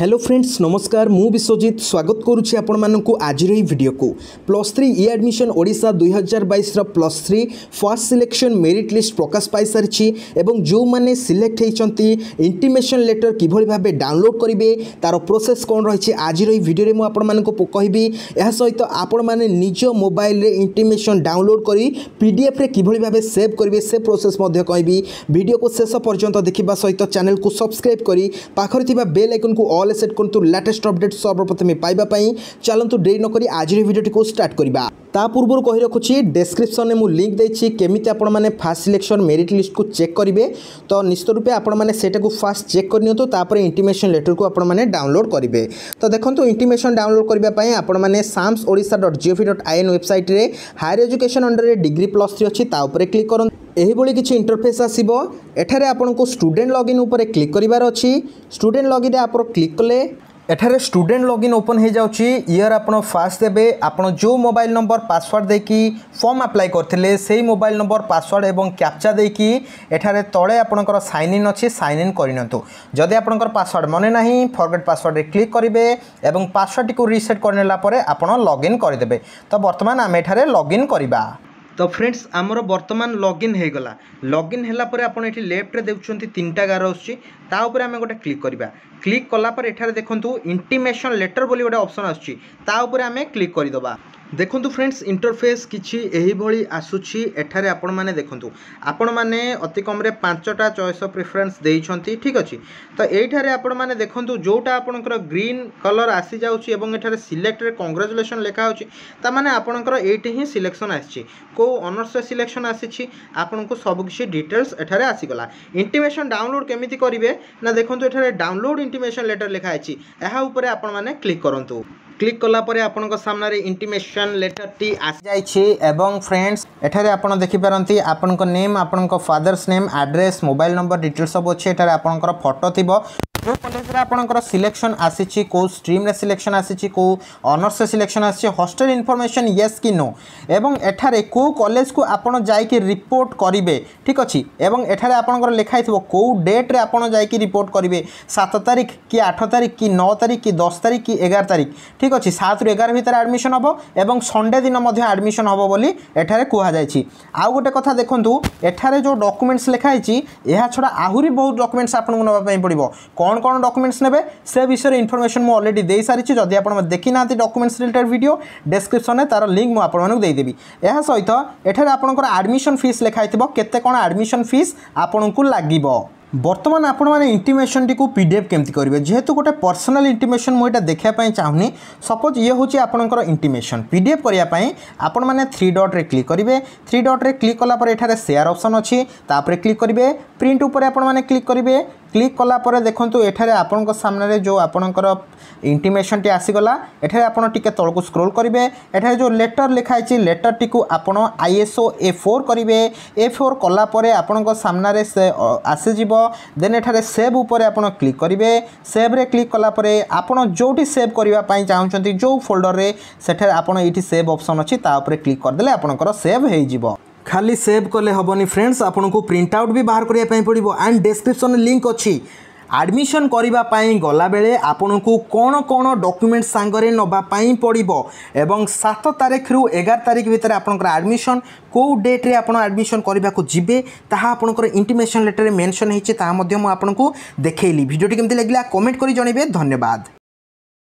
hello friends নমস্কার মু বিশ্বজিৎ স্বাগত করুছি আপনার আজির এই ভিডিওকু প্লস থ্রি ই আডমিশন ওড়শা দুই হাজার বাইশর plus three first selection merit list প্রকাশ পাই সারিছি এবং যে সিলেক্ট হয়েছেন ইন্টিমেসন লেটর কিভাবে ভাবে ডাউনলোড করবে তার প্রোসেস কম রয়েছে আজির এই ভিডিওরে মু আপনার কহবি এসহিত আপনার নিজ মোবাইলে ইন্টিমেসন ডাউনলোড করে পিডিএফ্রে কিভাবে ভাবে সেভ করবে সে প্রোসেস কহবি ভিডিওকে শেষ পর্যন্ত দেখা সহ চ্যানেলকে সবসক্রাইব করে পাখে থাকা বেল আইকনকু অল অল সেট করতু লেটেস্ট অপডেট সর্বপ্রথমে পাইবা চালু ডেরি নকি আজির ভিডিওটি স্টার্ট করা তা পূর্ব কহি রাখুছি ডেসক্রিপশনে মু লিঙ্ক দিয়েছি কেমিতি আপনার ফার্স্ট সিলেকশন মেরিট লিষ্টকে চেক করবে তো নিশ্চিত রূপে আপনার সেটা ফার্স্ট চেক করে নিও তাপরে ইন্টিমেসন লেটরকু আপনার ডাউনলোড করবে তো দেখুন ইন্টিমেসন ডাউনলোড করা আপনার SAMS Odisha dot GOV dot IN ওয়েবসাইট্রে higher education অন্ডরের ডিগ্রি প্লস থ্রি অ্যাঁ উপরে ক্লিক করুন ଏହିଭଳି କିଛି ଇଣ୍ଟରଫେସ୍ ଆସିବ ଏଠାରେ ଆପଣଙ୍କୁ ଷ୍ଟୁଡେଣ୍ଟ ଲଗଇନ୍ ଉପରେ କ୍ଲିକ୍ କରିବାର ଅଛି ଷ୍ଟୁଡେଣ୍ଟ ଲଗଇନ୍ରେ ଆପଣ କ୍ଲିକ୍ କଲେ এখানে স্টুডেন্ট লগ ইন ওপেন হয়ে যাচ্ছি ইয়ার আপনার ফার্স্ট দেবে আপনার যে মোবাইল নম্বর পাসওয়ার্ড দিয়ে ফর্ম আপ্লাই করলে সেই মোবাইল নম্বর পাসওয়ার্ড এবং ক্যাপচা দিয়ে এখানে তলে আপনার সাইন ইন অছি সাইন ইন করে নিতু যদি আপনার পাসওয়ার্ড মনে না ফরগেট পাসওয়ার্ডে ক্লিক করবে এবং পাসওয়ার্ডটি রিসেট করে নেলা পরে আপনার লগ ইন করে দেবে তো বর্তমান আমি এখানে লগ ইন করা তো ଫ୍ରେଣ୍ଡସ୍ ଆମର ବର୍ତ୍ତମାନ ଲଗ୍ଇନ୍ ହୋଇଗଲା ଲଗ୍ଇନ୍ ହେଲା ପରେ ଆପଣ ଏଠି ଲେଫ୍ଟରେ ଦେଖୁଛନ୍ତି ତିନିଟା ଗାର ଆସୁଛି ତା ଉପରେ ଆମେ ଗୋଟେ କ୍ଲିକ୍ କରିବା ক্লিক কলাপরে এখানে দেখুন ইন্টিমেসন লেটর বলে গোটে অপসন আসুচি তা উপরে আমি ক্লিক করিদেবা দেখুন ফ্রেন্ডস ইন্টরফেস কিছু এইভাবে আসুছি এখানে আপনার মানে দেখুন আপনার মানে অতি কমরে পাঁচটা চয়েস অফ প্রিফরেন্স দিয়েছেন ঠিক আছে তো এইটার আপনার দেখুন যেটা আপনার গ্রিন কলর আসি যাচ্ছি এবং এখানে সিলেক্টরে কংগ্রাচুলেসন লেখা হচ্ছে তা মানে আপনার এইটি হি সিলেকশন আসছে কেউ অনর্স সিলেকশন আসিছি আপনার সবুকিছি ডিটেলস এখানে আসিগলা ইন্টিমেসন ডাউনলোড কেমিতি করবে না দেখুন এখানে ডাউনলোড ইন্টিমেশন লেটর লেখা হয়েছি ଏହା ଉପରେ ଆପଣମାନେ କ୍ଲିକ୍ କରନ୍ତୁ ক্লিক কলা পরে আপনার সামনে ইন্টিমেসন লেটরটি আসি এবং ফ্রেন্ডস এখানে আপনার দেখিপার আপনার নেম আপনার father's name address mobile number details সব অছে এখানে আপনার ফটো থাকবে কেউ কলেজে আপনার সিলেকশন আসিছি কেউ স্ট্রিম্রে সিলেকশন আসিছি কেউ অনর্সে সিলেকশন আসছে হস্টেল ইনফরমেশন ইয়েস কি নো এবং এঠারে কেউ কলেজকু আপনার যাইকি রিপোর্ট করবে ঠিক আছে এবং এঠারে আপনার লেখা হয়েছে কেউ ডেট্রে আপনার যাইকি রিপোর্ট করবে সাত তারিখ কি আঠ তারিখ কি ন তারিখ কি দশ তারিখ কি এগার তারিখ ঠিক আছে সাত রু এগার ভিতরে আডমিশন হব এবং সন্ডে দিন মধ্যে আডমিশন হব বলে এঠারে কুহযাই আউ গোটে কথা দেখুন এঠারে যে ডকুমেন্টস লেখা হয়েছি এছাড়া আহরি বহু ডকুমেন্টস আপনার নেওয়া পড়ব কম କ'ଣ କ'ଣ ଡକୁମେଣ୍ଟସ୍ ନେବେ ସେ ବିଷୟରେ ଇନଫର୍ମେସନ୍ ମୁଁ ଅଲରେଡ଼ି ଦେଇସାରିଛି ଯଦି ଆପଣ ଦେଖିନାହାନ୍ତି ଡକୁମେଣ୍ଟସ୍ ରିଲେଟେଡ୍ ଭିଡ଼ିଓ ଡେସ୍କ୍ରିପ୍ସନ୍ରେ ତା'ର ଲିଙ୍କ୍ ମୁଁ ଆପଣମାନଙ୍କୁ ଦେଇଦେବି ଏହା ସହିତ ଏଠାରେ ଆପଣଙ୍କର ଆଡ଼ମିସନ୍ ଫିସ୍ ଲେଖା ହେଇଥିବ କେତେ କ'ଣ ଆଡ଼ମିସନ୍ ଫିସ୍ ଆପଣଙ୍କୁ ଲାଗିବ বর্তমান আপনার ইন্টিমেসনটি পিডিএফ কমিটি করবে যেহেতু গোটে পর্সনাল ইন্টিমেসন মু এটা দেখা চাহুনি সপোজ ইয়ে হচ্ছে আপনার ইন্টিমেসন পিডিএফ করা আপন মানে থ্রি ডট্রে ক্লিক করবে থ্রি ডট্রে ক্লিক কলাপরে এখানে সেয়ার অপসন অপরে ক্লিক করবে প্রিন্ট উপরে আপনার ক্লিক করবে ক্লিক কলাপরে দেখুন এখানে আপনার সামনে যে আপনার ইন্টিমেসনটি আসিগলা এখানে আপনার টিকি তলক স্ক্রোল করবে এখানে যে লেটর লেখা হয়েছে লেটরটি আপনার আইএসও এ ফোর করবে এ ফোর কলাপরে আপনার সামনে আসিযোগ দেন এখানে সেভ উপরে আপনার ক্লিক করবে সেভ্রে ক্লিক কলাপরে আপনার যেটি সেভ করা চাহুন যে ফোল্ডরের সেঠার আপনার এইটি সেভ অপসন অ তা উপরে ক্লিক করেদেলে আপনার সেভ হয়ে যাব খালি সেভ কলে হবনি ফ্রেন্ডস আপনার প্রিন্ট আউট বি বাহার করা পড়ব আন্ড ডেসক্রিপশন লিঙ্ক অছি আডমিশন করা গলাবেলে আপনার কোণ কোণ ডকুমেন্ট সাগরে নেওয়া পড়ব এবং সাত তারিখর এগার তারিখ ভিতরে আপনার আডমিশন কেউ ডেট্রে আপনার আডমিশন করা যাবে তাহা আপনার ইন্টিমেসন লেটরে মেনশন হয়েছে তাহা আপনার দেখাইলি ভিডিওটি কমিটি লাগলা কমেন্ট করে জনাইবে ধন্যবাদ